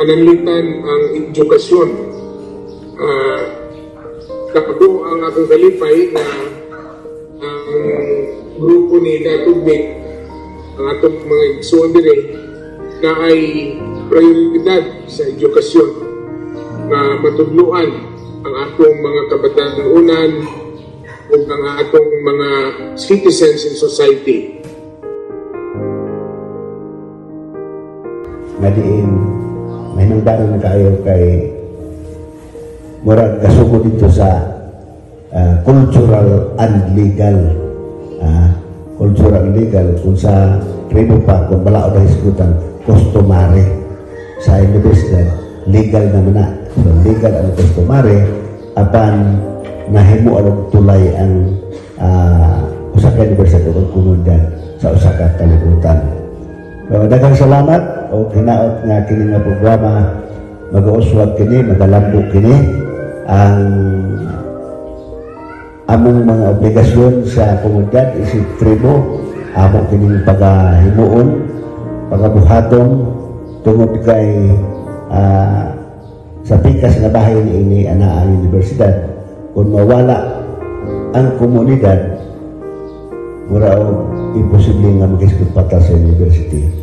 Pananglitan ang edukasyon. Uh, Takbo ang akong kalipay na ang grupo ni Datubik, ang atong mga igsoon dire, na ay prioridad sa edukasyon na matudluan ang atong mga kabatanunan o ang atong mga citizens in society. Ngadiin, may nangdaran na kayo kay murag kasuko dito sa uh, cultural and legal. Uh, cultural legal kung sa tribo pa kung bala o hisgutan customary sa legal naman na so legal ang customary apan nahimo ang tulay ang uh, usa ka komunidad sa usa ka kalibutan so daghang salamat o hinaot nga kini nga programa. Mag-uuswag kini magalambok kini ang among mga obligasyon sa komunidad isip tribo. Amo kining pagahimuon pagabuhaton tungod kay uh, sa pikas nga bahay ni ini ana ang universidad. Kung mawala ang komunidad mura imposible nga mag-iskot pata sa university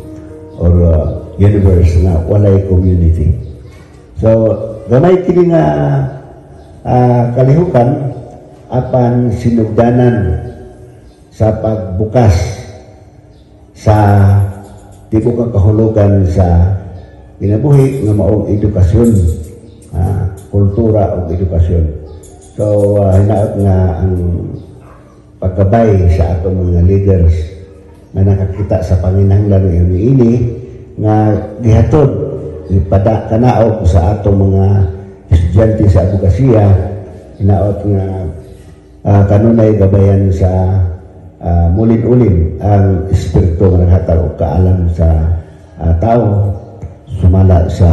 or uh, universe na walay community. So gamay kini nga uh, kalihukan apan sinugdanan sa pagbukas sa tibok kahulugan sa kinabuhi nga maong edukasyon uh, kultura o edukasyon. So uh, hinaot nga ang pagkabay sa atong mga leaders na nakakita sa panginahanglan ng ini nga gihatod ipada kanaog sa atong mga estudyante sa advokasya inaot nga uh, kanunay gabayan sa uh, mulin-ulin ang espiritu nga naghatag og kaalam sa uh, tao sumala sa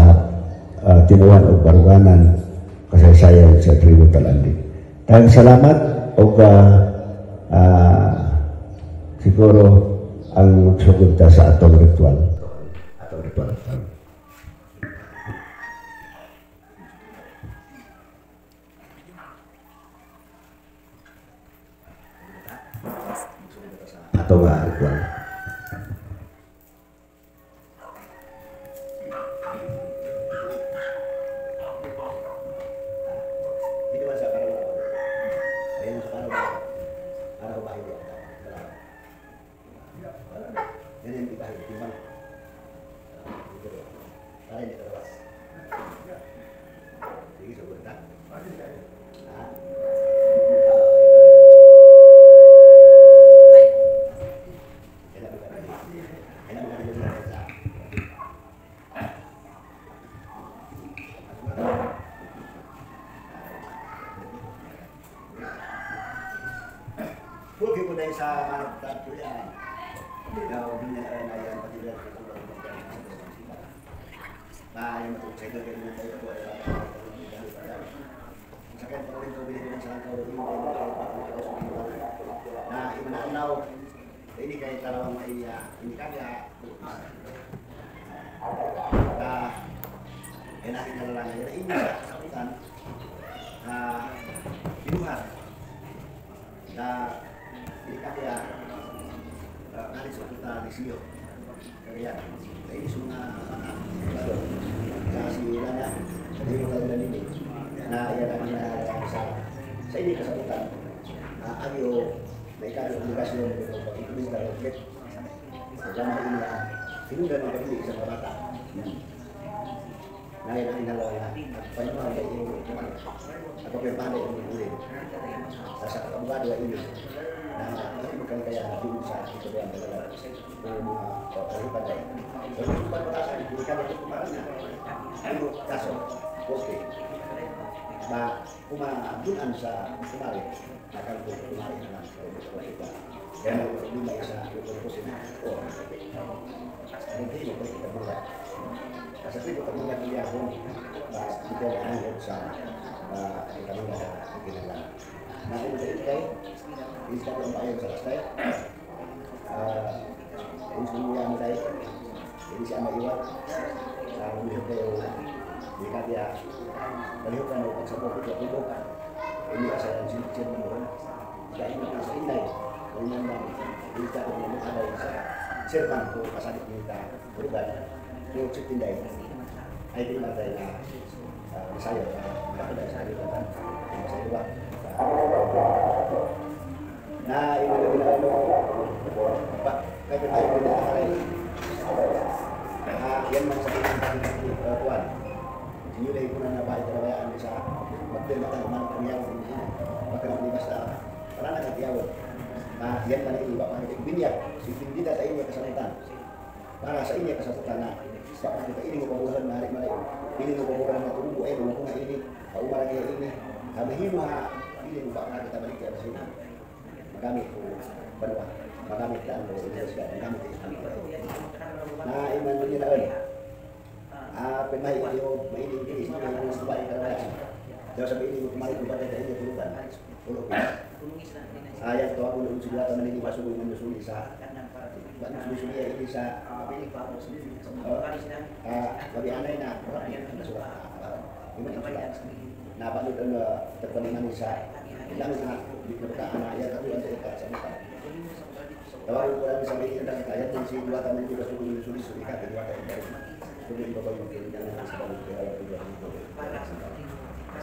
uh, tinuhan o baruganan kasaysayan sa tribo Talandi. Tayong salamat o uh, uh, siguro ang magsugod sa atong ritual. Atong ritual. atau ritual. Eh, ni ya kalit sa punta ni Sio. Kaya ini semua eh, kasi banyak hindi modal dan ini nah ya, yan namanya besar. Saya ini kasabutan uh, agyo may kalo edukasyon ito min dalam kit sa jaman ila sinundan ng paghindi sa la ilaha illallah ya banyak yang ingin cuman atau pembahan yang ingin boleh rasa dua ini nah tapi bukan kayak nabi Musa itu yang dalam kalau pada kalau pada rasa diberikan itu itu kasar oke Ba, kuma dun ansa kemarin akan kemarin akan kita dan lima isa itu posisi oh nanti kita tapi kita punya pilihan nah, kita akan lihat sama nah, kita punya pilihan nanti kita bisa keempat yang selesai. Ini yang baik ini sama iwan. Lalu kita jika dia melihatkan untuk sebuah kita bukan ini asal yang sini menurun tidak ingin indah memang kita ada yang serpan ke pasadik minta berubat. Ko citinday. Ay di matay na saya maka dari saya kata saya buat nah ini lebih dahulu pak kaya tayo pinakaray nah yan man sa pinakaray tuan Inyo na ipuna na bahay kalayaan sa magdala ka naman kanyawag din Maka naman basta para na katiyawag na yan man ang iba sa inyo para sa inyo kasalutan na sa kita ini mo pabuhan na malayo ini mo pabuhan na tubo eh mo nga ini. Kaumaran niya ini. Kami himo ha ini mo ba kita balik sa sini magamit ko banwa magamit lang mo sa sila magamit kami na iman mo niya ah pemahi yo maini ini. Sa mga sa sabi ini mo kumarin ko ba tayo inyo tulugan tulog ayat to ako nung sigla taman ini masuk ng nusuli sa Pak nusuli ini sa ah bagi anay na na surat ini surat na balud ang terpeningan sa ilang na di kita anak ayat tapi ada kita sa kita Tawag ko lang sa mga ilang ayat din si dua taman juga sulit nusuli suli ka dua tayo dari Kemudian bapak mungkin jangan sa balud kaya wala tujuan itu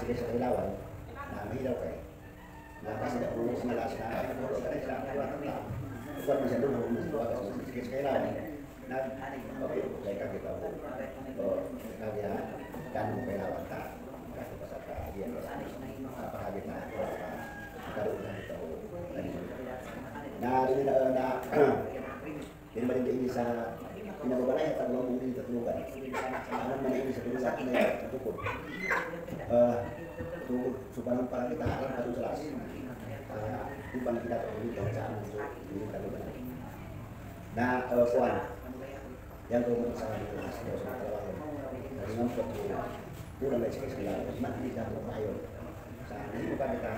Sige sa kailawan na mahilaw kayo na kasi na puno sa malas na ay puno ka rin sa kuwan ng tao. Kuwan mo siya doon, huwag mo siya bagas mo sa sikis kailangan. Na, okay, kaya ka kita po. O, kaya, kan mo kailangan ka. Kasi pa sa ka, yan, napakagit na, karoon na ito. Na, rin na, na, din ba rin ini ini sa tulugan na natukod. Uh, so, so parang parang kita akan satu jelas bukan kita tahu bacaan untuk ini kalau benar nah uh, puan yang kau sangat jelas kalau sama kalau dari nomor satu kurang dari di dalam ayo saat ini bukan kita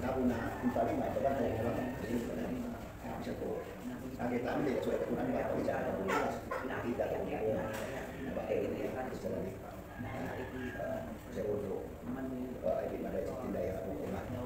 tahu nah lima itu kan kalau orang jadi benar bisa tuh nah kita ambil keturunan bapak bicara tidak kemudian bapak ini secara saya untuk ini pada cinta yang aku.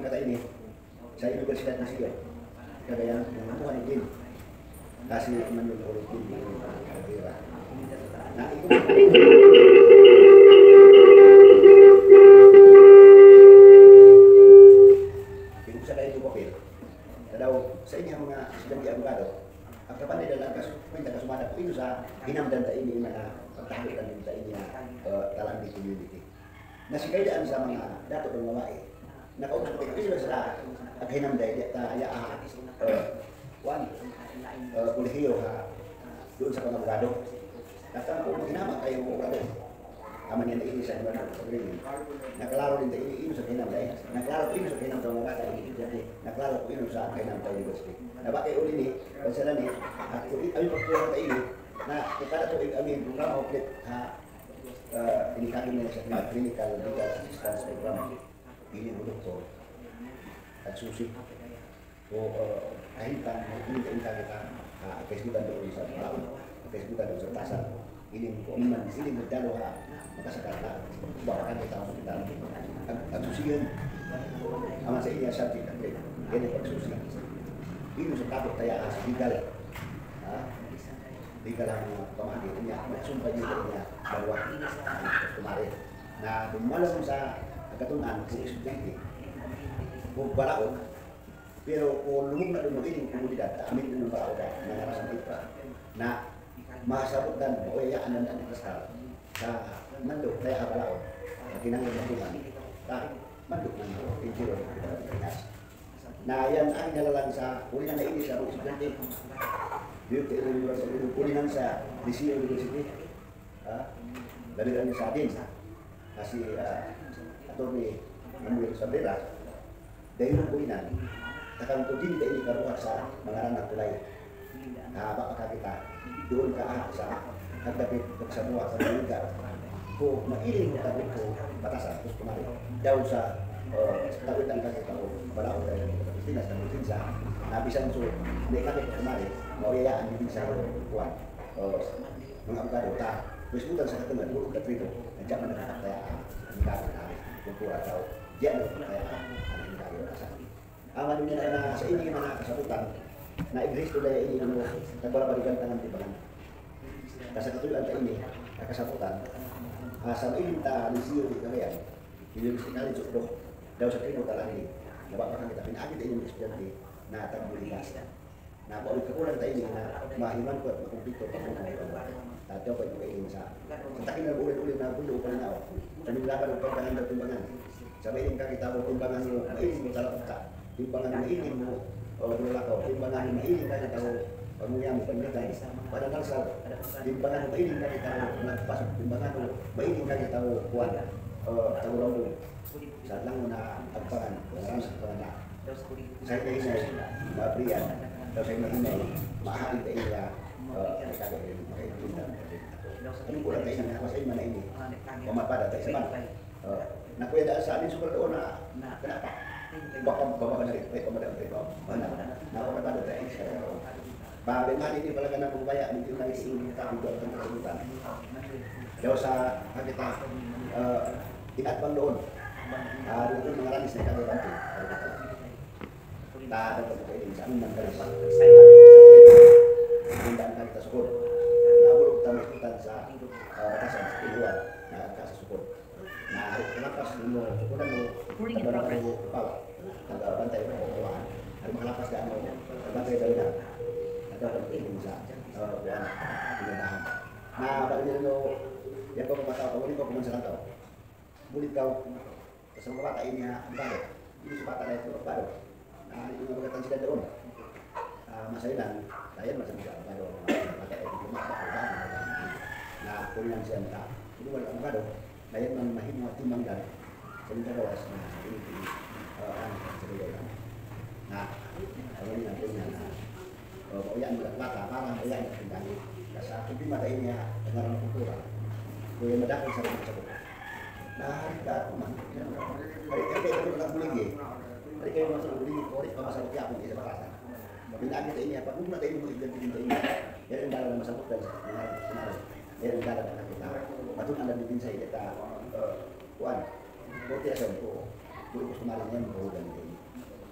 Kata ini, sa Universidad ng Siyo, kagayan, nanguhan ni din. Kasi man yung ulit din kolehiyo ha doon sa pangabogado. Datang ko maginama kayo mo abogado. Aman yan na ini sa na pagrilin. Naklaro din tayo ino sa hinamday. Naklaro ino sa hinamday mga bata. Naklaro ko ino sa hinamday university. Nabakay uli ni, kung sila ni, kung kami pagkulang tayo ni, na kada to amin programa uplit ha uh, inikagin nila sa clinical legal program ini mo doktor at susi o uh, kahitan ini kita kita uh, kesempatan doon sa Palawan kesempatan doon sa Tasar ini ko iman ini berdalo ha makasakata barakan kita masuk kita at susigan aman sa iya sa kita ini pagsusi ini tapos tayo sa legal ha legal ang pamahagi niya magsumpah niya niya dalawa kemarin. Na dumalang sa kung estudyante kung balaod pero kung lumog na lumog ini komunidad amin din ng balaod na narasan ito na masabot dan o iyaan na ng kasal sa mandok tayo balaod na kinangin na tuman tayo mandok ng injiro Nah, yan ang nalalang sa kulinan na ini sa estudyante. Dito sa University, kulinan sa Liceo University. Ah, dari kami sa atin. Kasi uh, attorney Manuel Sabrera, dahil ng kulinan, takang ko din ini karuha sa mga ranang tulay. Nahaba pa kita, doon ka ah, sa nagdapit sa buwa sa mga lugar. Kung mailing mo tabi ko, batasan, tapos kumari. Daw sa uh, tawid ang kakita ko, wala ko tayo ng Pilipinas, ng Pilipinas, nabisan so, hindi kakit ko kumari, mauyayaan din sa kuwan. Uh, mga abogado, ta, Terus bukan sa katulad, bukan katrito, nandiyan man nakakatayaan, ang dami na kultura tao, diyan na nakakatayaan, ang hindi nasa. Ang ano niya na sa ini na nakasabutan, na ko dahil ini ano, nagbabalikan tangan tibangan. Kasi katulad ta ini, nakasabutan, uh, sa mailing ta lisiyo di kalayan, University College of Law, daw sa trino talangin, nabakakan kita, pinagit ini. Estudyante na tagbuligas. Na paulit ka kulang tayo na mahiman ko at makumpito pa mo Tatyo ko yung sa Sa takin na ulit-ulit na pulo pa na ako. Sa ninglaban ng pagkangan na timbangan. Sa kita mo timbangan mo, mainin mo. Timbangan mo mainin mo, o bulala ko. Timbangan mo mainin ka kita mo, pagmuya mo pagmitay. Padadang sa timbangan mo mainin ka kita mo, nagpasok. Timbangan mo mainin ka kita mo, kuwan. O tawulang mo. Sa lang na agpangan, sa panganak. Sa kainay, mabriyan. Sa kainay, maahalin ka iya. Ano ko lang tayo na masay man na ini. Pamapada tayo sa man. Nakuya daan sa amin super doon na kenapa? Baka baka ka na rin. May pamadaan tayo. Mana? Nakapamapada tayo sa Bagay man ini pala ka na bubaya. Hindi na isi ini kami doon ang kasagutan. Daw sa kita ikat bang doon. Ah, doon mga ranis na kagabanti. Tak ada kemudian sa amin ng garis. Tindaan ka kita sukod. Nabulog tayo sa batasan iluan na kasasukod. Na kalapas mo, sukudan mo, tabaran mo, pawa. Tagbantay mo, pawaan. Hari makalapas ka mo, tagbantay daw na. Nagkaroon ko ilong sa buwan, pinadahan. Na bago nila no, yan ko kapataw, ulit ko kumansa lang tao. Bulit ka, sa mga bata ini ang bado. Hindi sa bata na ito ang bado. Na yung mga magatan sila doon. Masaya lang, saya masih bisa apa nah kuliah saya minta itu kalau kamu kado saya memahami mau timbang dan saya minta bawa nah ini ini orang cerita nah kalau ini nanti nah kalau yang buat mata malah yang tinggal kasa tapi mata ini ya dengan kultura kue medak bisa macam nah kita man hari kita itu nggak boleh gitu hari kita masuk boleh korek kalau masalah tiap ini bahasa Pinagit ini apa? Kung natin mo ilan din ini. Yan ang dalam masabot dan Yan ang dalam na kita. Patun ang din sa ita. Kuan. Yan mo dan ini.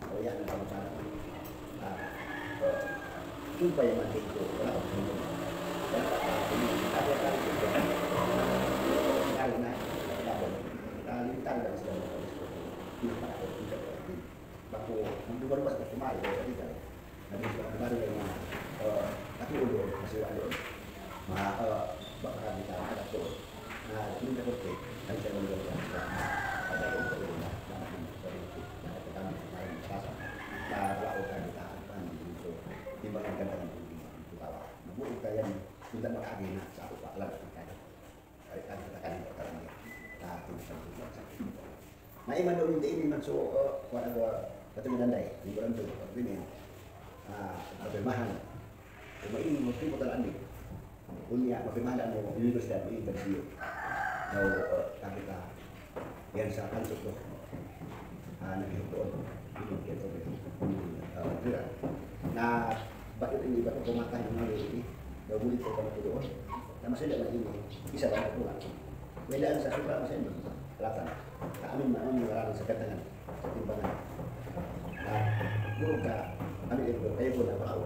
O yan ang kamusanan. Ah. Yung pa yung mantik ko. Wala ko sa Yan pa. Ako ka rin ko. Kali na. Kali na lang sila. Hindi pa ako. Bako, nung lumalabas ko sumali, hindi ka. Nabi kemarin dengan tapi udah masih ada kita kita nah dari itu kita kita kaya tidak makagi na sa upa lang kita kita kita nanday, di ba rin ini talaan din. Kunya, mapirmahan mo, universidad mo, interview. No, kami ka, yan sa kansok ko. Nagihok doon. Yung kito, yung Na, bakit hindi ba ito pumatay ng mga lady? Daw bulit ko pa na doon. Na masaya na ini, isa lang ako lang. May daan sa supra masaya doon. Latan. Kaamin na. Nah, ka, kami itu kayak pun ini yang nah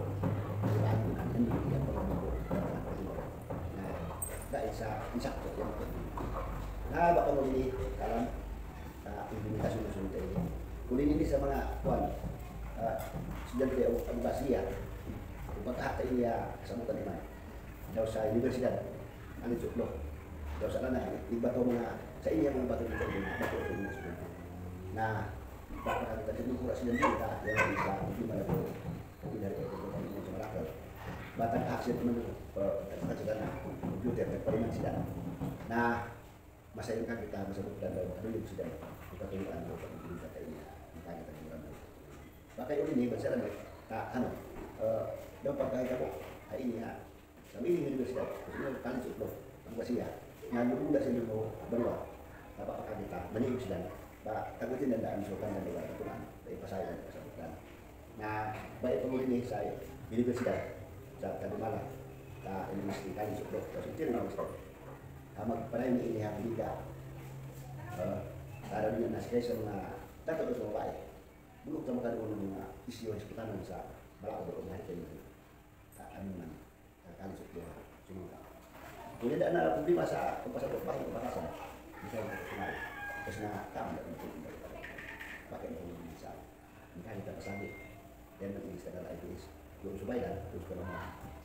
yang nah bakal mau ini kalau implementasi usul ini kuliah ini sama kawan sudah tidak edukasi ya Apakah ini ya kesemutan di mana? Tidak usah universitas, ada cukup lana, di batu mana? Saya ini yang batu kita Nah, Bapak kita itu kurang kita yang bisa gimana tuh tapi dari kita ini cuma batang hasil menurut kecelakaan komputer dan perimen sidang nah masa ini kan kita masa depan dan dulu sudah kita tunjukkan kita ini kita kita tunjukkan pakai ini bersalah tak anu dapat kaya kamu hari ini ya kami ini universitas ini kali cukup masih ya yang dulu tidak sendiri mau berluar apa apa kita menyebut sedang Pak takutin dan tidak misalkan dan dewan aturan dari pasal dan pasal Nah, baik kemudian ini saya universitas saat tadi malam tak ini mesti kali cukup terus itu yang harus sama pada ini ini yang tidak ada dengan nasi sama tak terus baik. Dulu kali dengan istiwa sekitar bisa balak untuk hari ini tak aman tak kali cukup cuma Kemudian ada anak publik masa ke pasar pasar ke pasar bisa kemarin. Terus dan itu pakai itu bisa maka kita pesan dan ini sekarang lagi is belum dan terus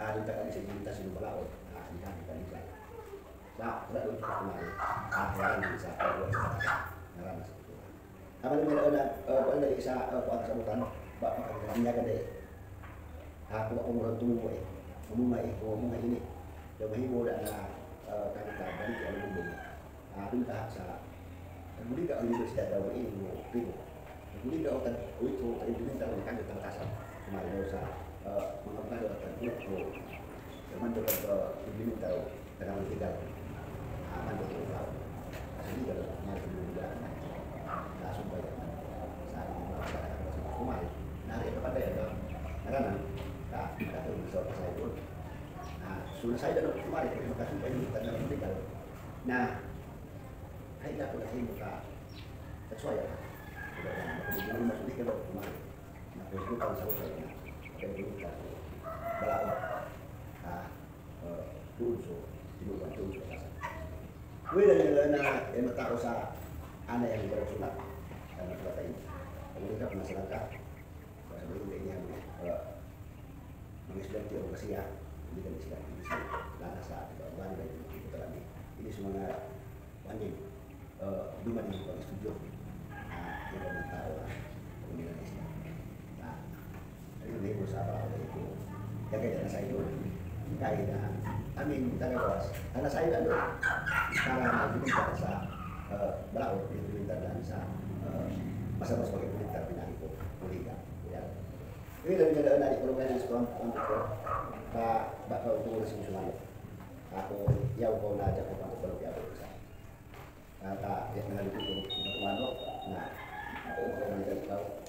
ah kita kan bisa cerita sih belaut ah kita kita bisa nah sudah dulu kita kemarin ah yang bisa kalau ngarang seperti itu apa yang ada ada ada bisa kuat sabutan bapak kan menjaga deh aku umur tunggu eh umur eh umur ini. Dan mahibo dan kan kita balik ke alam Ah, kita sa kemudian ka universidad daw ini pigo kemudian ka otan uito implementar ng kanyo talakasan kemarin daw sa mga pagkado at ang grupo naman daw pag implementar ng mga tigal aman daw ito daw kasi hindi ka daw kumarin ng mga nasumbay sa aking mga kasalanan sa kumarin nari ka pa tayo naranan ka nakatulong sa sa ito Nah, sudah saya dan kemarin terima kasih banyak tanda medical. Nah, ay na pula kayo ka sesuai ya. Kemudian masuk kalau kemarin. Nah, itu saya ada kan. Balawa. Ah, dulu kan dulu so kasa. Kuwi dan na yang mata sa ana yang bersulat karena surat ini. Kan masyarakat sebelum ini yang mengistilahkan teori ya, ini kan istilah ini lana saat bahan dari itu tadi. Ini semua banding lima di yang udah tahu lah kemudian Islam nah dari berusaha apa itu ya kayak itu kaidah amin kita kawas karena saya kan sekarang itu kita bisa berlaut pintar dan bisa masa masa sebagai pintar pintar itu ya ini dari di program sekolah untuk pak bapak urusan suami aku ya kau ngajak aku untuk berbicara kata ya itu untuk ke mana nah aku mau dari kau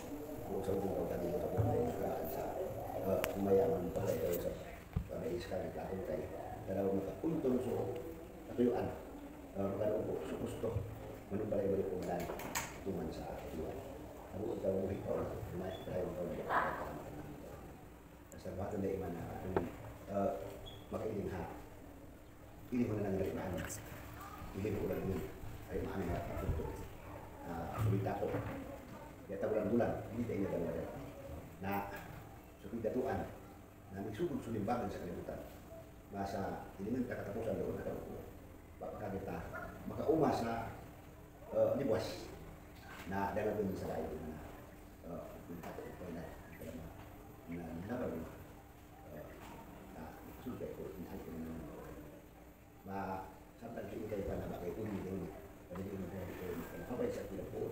aku selalu kau tadi untuk kau juga bisa lumayan untuk itu bisa karena sekali aku tadi dalam mata untuk so ketuyuan kalau untuk suku menumpang balik kemudian cuma saat itu aku tahu mau itu lumayan saya mau tahu sebab dari mana maka ini ha ini mengenang dari mana ini bukan ini ay mana ya untuk berita ko ya bulan-bulan ini dia ingat ada nah suku datuan nah migsugod sulimbangan sa kalibutan masa ini man kakatapusan doon na ko baka kita maka uma sa uh, libwas na dalam dun sa lain na uh, berita ko ko na na na na na sudah ko ini ko na sampai kita pada pakai ini ini jadi ini apa yang saya tidak pun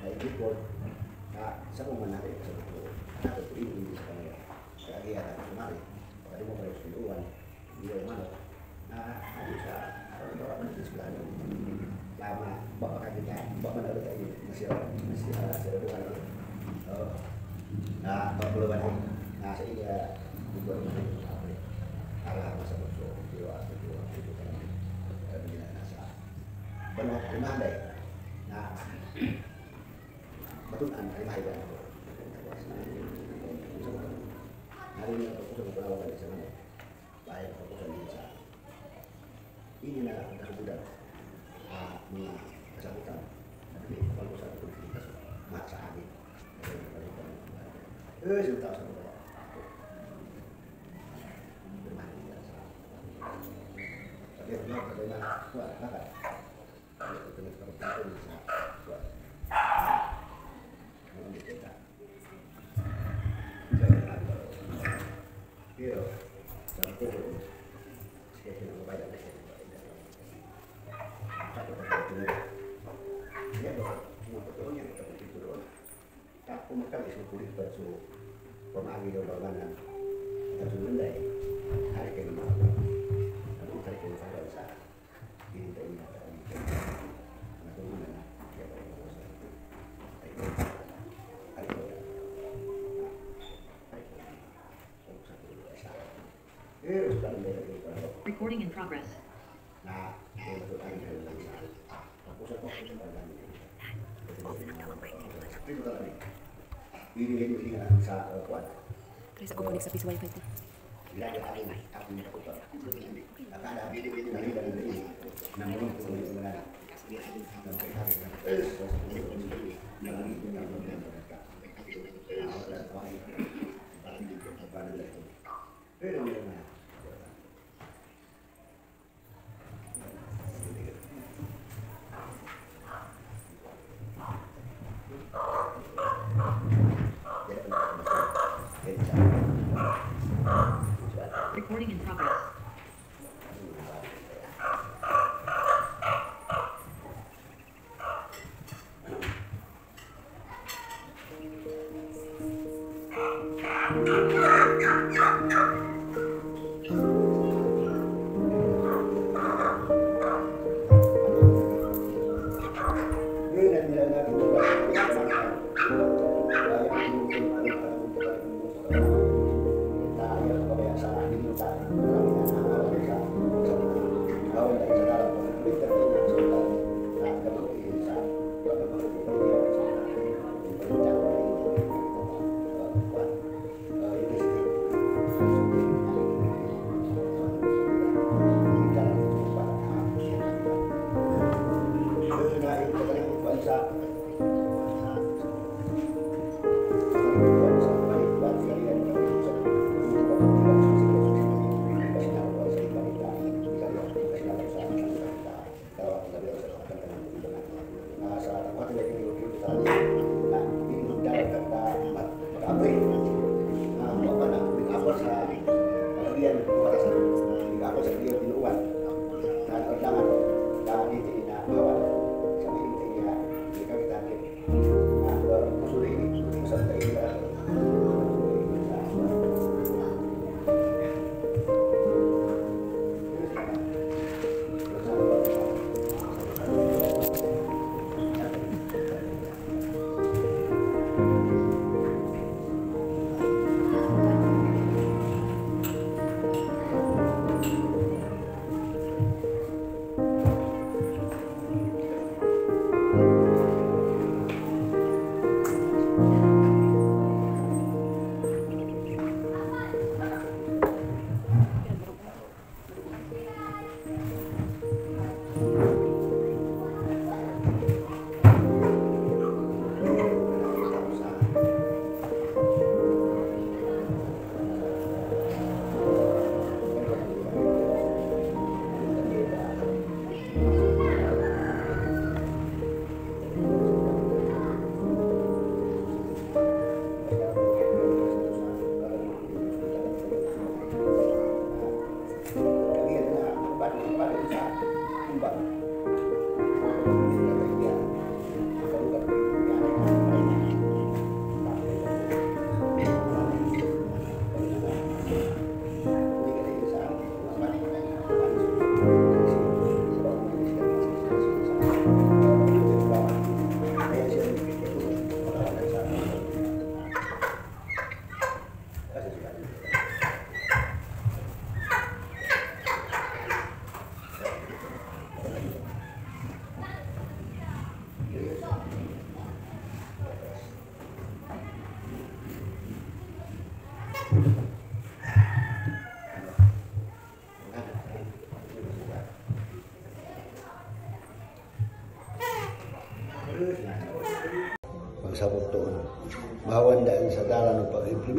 baik itu nah saya mau menarik sebetulnya karena itu ini di sekolah lagi ada kemarin kalau mau balik duluan. Dia mana? Nah ada saya kalau orang di lama bapak kajinya bapak menarik lagi masih masih ada sebuah oh, lagi nah kalau belum nah saya ya ini, kalau masa itu jiwa itu itu kan benar nasa benar benar deh. Nah lah kemudian ah, mga kasabutan. Tapi kalau sa aktivitas, masa agit. Eh, sudah tahu sa mga Tapi ang mga kagaya na, wala, bakit? Ano ito nagkakaroon sa wala. Ano ang kita? Pero, sa ako, siya pinakabayan na siya. Satu kata itu, dia bahwa semua betulnya kita begitu doang. Tak pemakan isu kulit baju pemagi dan banganan. Baju bendai, hari ke lima apa? Tapi hari ke lima ada usaha. Ini tak ini ada ini. Maka mana? Dia boleh berusaha. Hari ke hari ke hari ke usaha dulu usaha. Eh, sudah menjadi kalau Recording in progress. Nah, sana. Aku connect sa piece wifi ko. Bila ada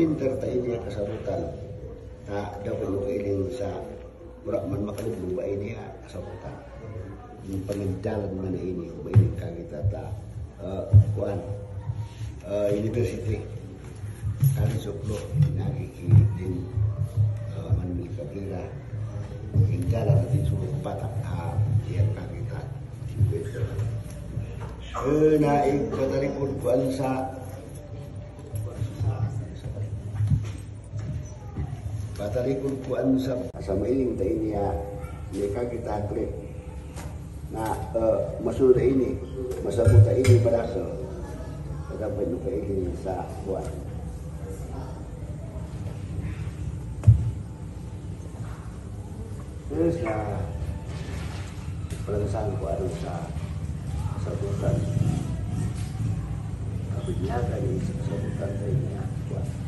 pag-implementer ta ini kasabutan ta dapat mo kailing sa mura man makalibong ba ini kasabutan yung panagdalan man na ini ba ini kagita ta kuan uh, university College of Law nagikitin uh, Manmil Cabrera yung dalan natin sulit patak ha yang kagita eh naig patalikod kuan sa patalikod kuan sa sa mailing ta niya ni kagita klik na uh, ini masabot ta ini pada sa dapat no kaili sa kuan Terus na perasaan ko ano sa sabutan. Kabinyaga ni sa sabutan tayo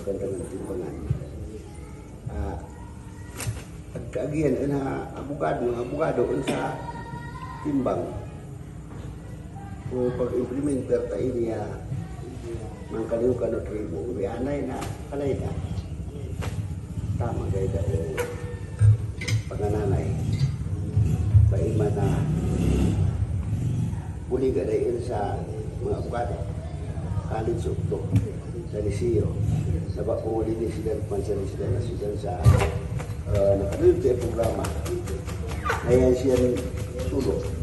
sa laban bukan dengan timbangan. Ah, at kaagian na abogado, ang abogado sa timbang o pag-implementer tayo niya ng kaliw ka no tribo, anay na, kalay na. Tama kayo dahil pangananay. Baima na uli ka dahil sa mga abogado. Kalit sukto sa Liseo. Sa bakuli ni sila pansa ni sila na sila sa uh, nakalilip tayo programa. Ngayon siya rin tulog.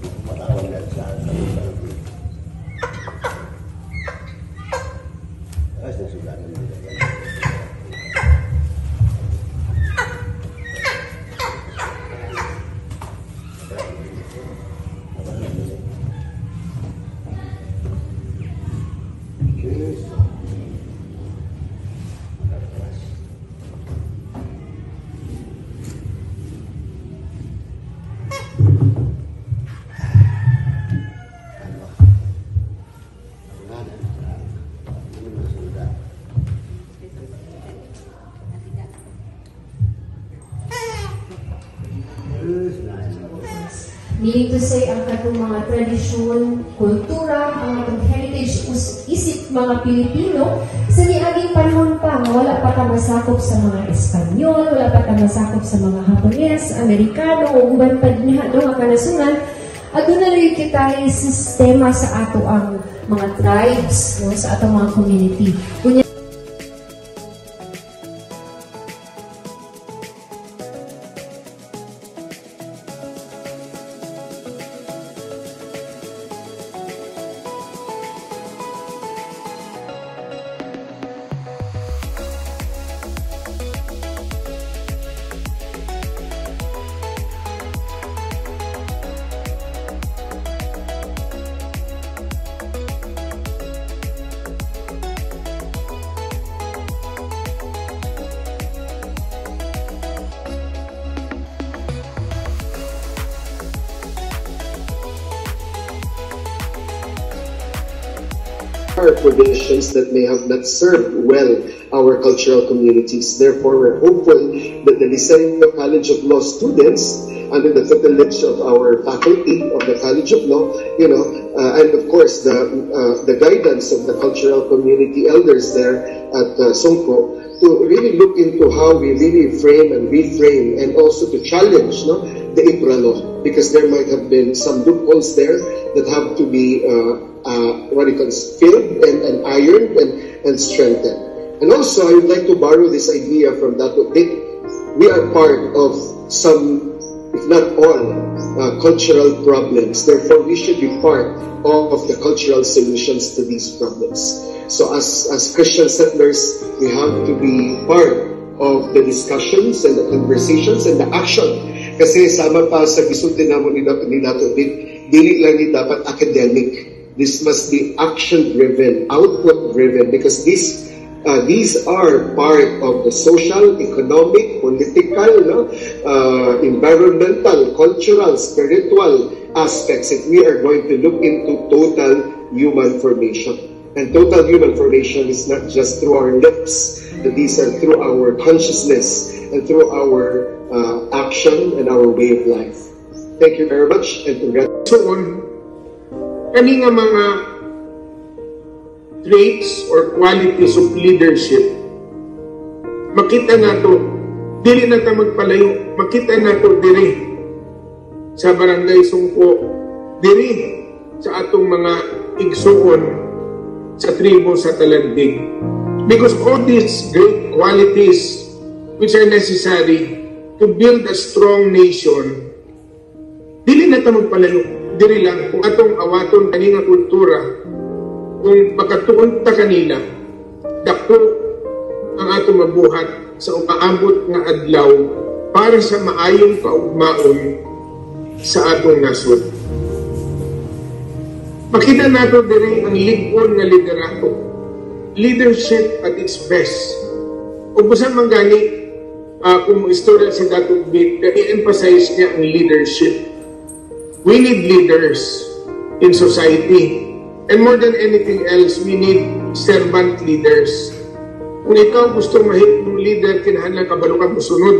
Katong mga tradisyon, kultura, ang atong heritage, isip mga Pilipino, sa niaging panahon pa, nga wala pa ta masakop sa mga Espanyol, wala pa ta masakop sa mga Hapones, Amerikano, o uban pa din ha, nga kanasunan, at doon na rin kita sistema sa ato ang mga tribes, no, sa atong mga community. Kunya, traditions that may have not served well our cultural communities. Therefore, we're hopeful that the Diseño College of Law students, under the tutelage of our faculty of the College of Law, you know, uh, and of course the uh, the guidance of the cultural community elders there at uh, Songko to really look into how we really frame and reframe and also to challenge no, the IPRA law because there might have been some loopholes there that have to be uh, uh, what it, filled and, and ironed and, and strengthened. And also, I would like to borrow this idea from Dick. We are part of some, if not all, uh, cultural problems. Therefore, we should be part of the cultural solutions to these problems. So as, as Christian settlers, we have to be part of the discussions and the conversations and the action. Kasi sama pa sa gisulti namo ni Dato ni Dato Dick, dili lang ni dapat academic. This must be action-driven, output-driven, because these uh, these are part of the social, economic, political, no? uh, environmental, cultural, spiritual aspects if we are going to look into total human formation. And total human formation is not just through our lips, but these are through our consciousness and through our uh, action and our way of life. Thank you very much and congratulations. So on, kani nga mga traits or qualities of leadership, makita na to, dili na ta magpalayo, makita na to diri. Sa barangay Sungko, diri sa atong mga igsuon sa tribo sa Talandig. Because all these great qualities which are necessary to build a strong nation, dili na ta magpalayo. Diri lang, kung atong awaton kaninga kultura, kung makatuon ta kanila, dako ang atong mabuhat sa umaambot nga adlaw para sa maayong kaugmaon sa atong nasod. Makita nato diri ang ligon nga liderato. Leadership at its best. Ug busan man gani uh, kung istorya sa Dato Vic, i-emphasize niya ang leadership. We need leaders in society. And more than anything else, we need servant leaders. Kung ikaw gusto mahimong leader, kinahanglan kabalo ka musunod.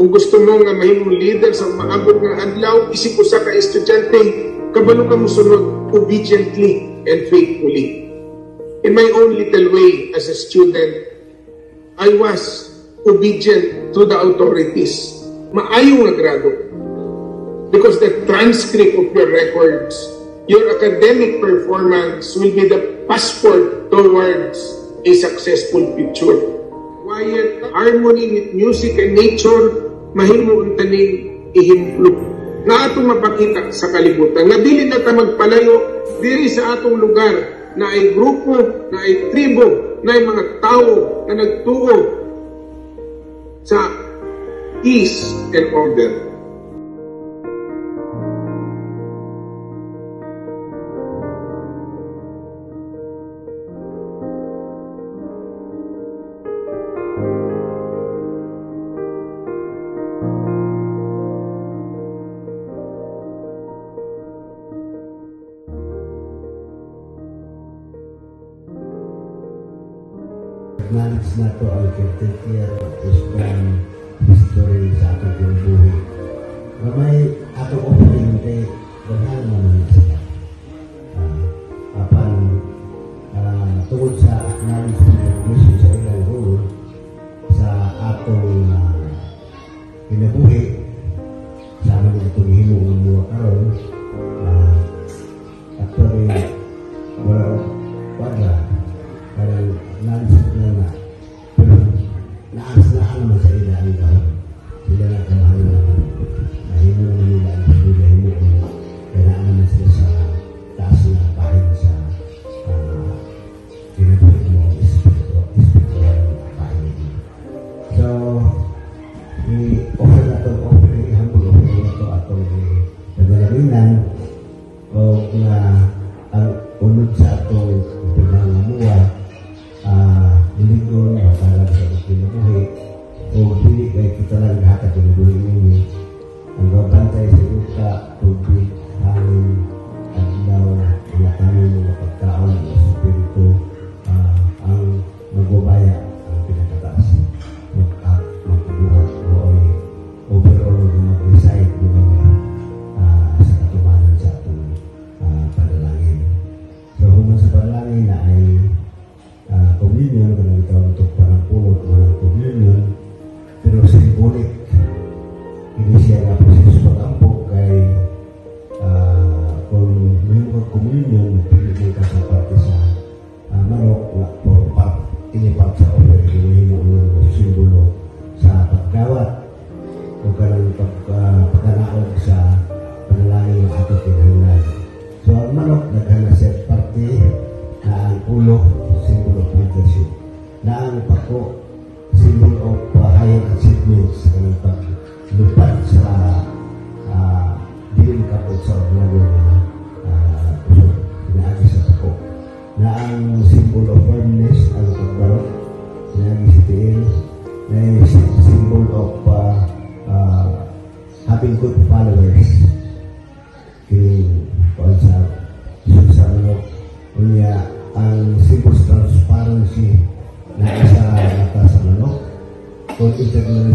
Kung gusto mo nga mahimong leader sa maabot nga adlaw, isip usa ka estudyante, kabalo ka musunod obediently and faithfully. In my own little way as a student, I was obedient to the authorities. Maayo nga grado. Because the transcript of your records, your academic performance will be the passport towards a successful future. Quiet, harmony with music and nature, mahimo ang taning ihimplok. Nga atong mapakita sa kalibutan. Nga dili na ta magpalayo diri sa atong lugar na ay grupo, na ay tribo, na ay mga tao na nagtuo sa peace and order. Acknowledge na pagdalawinan o na Philippines na is symbol of uh, uh, having good followers in WhatsApp. So sa ano, unya, ang simple transparency na isa nata sa manok, kung internal